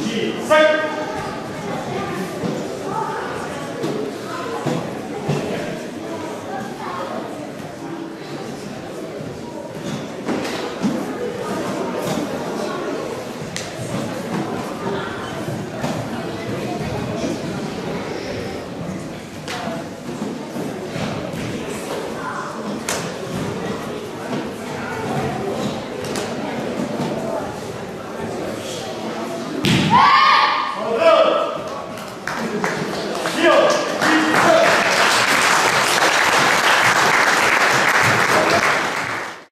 起飞